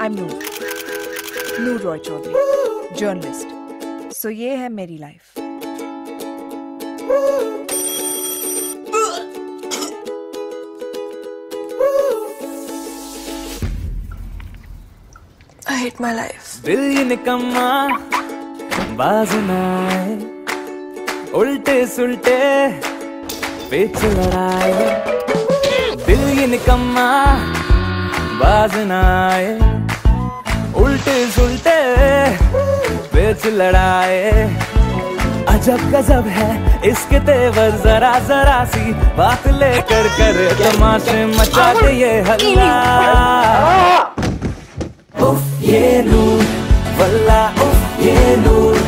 I am Noor Noor Roy Chaudhary journalist so ये है मेरी life I hate my life दिल ये निकम्मा उल्टे सुलटे पेच लड़ाए ये निकम्मा बाज न आए। उल्टे सुलटे बेच लड़ाए। अजब गजब है इसके तेवर, जरा जरा सी बात लेकर कर तमाशे मचा दे ये हल्ला। उफ, ये नूर, वल्ला, उफ, ये नूर,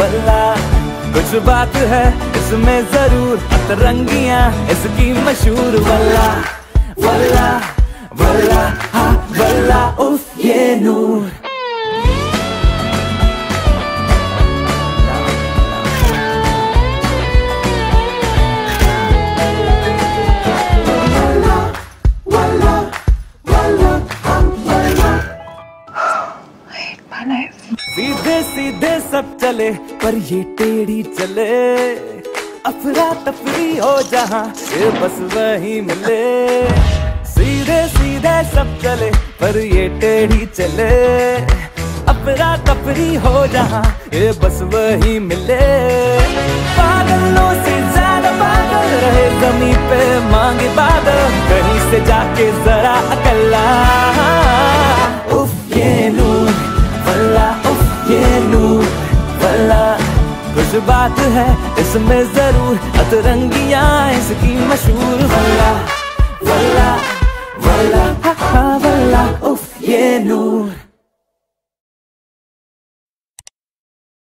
वल्ला। कुछ बात है इसमें ज़रूर, अतरंगियाँ इसकी मशहूर वल्ला। नूर. सीधे सीधे सब चले, पर ये टेढ़ी चले अफरा तफरी हो जहाँ बस वही मिले सीधे सीधे सब चले, पर ये टेढ़ी चले। अपरा तफरी हो जहाँ, ये बस वही मिले। पागलों से ज़्यादा पागल रहे जमी पे मांगे बादल। कहीं से जाके जरा अकल्ला उफ, ये नूर, वल्ला, उफ, ये नूर, वल्ला। कुछ बात है इसमें ज़रूर, अतरंगियाँ इसकी मशहूर। वल्ला वल्ला। वल्ला हा, हा, वल्ला उफ ये नूर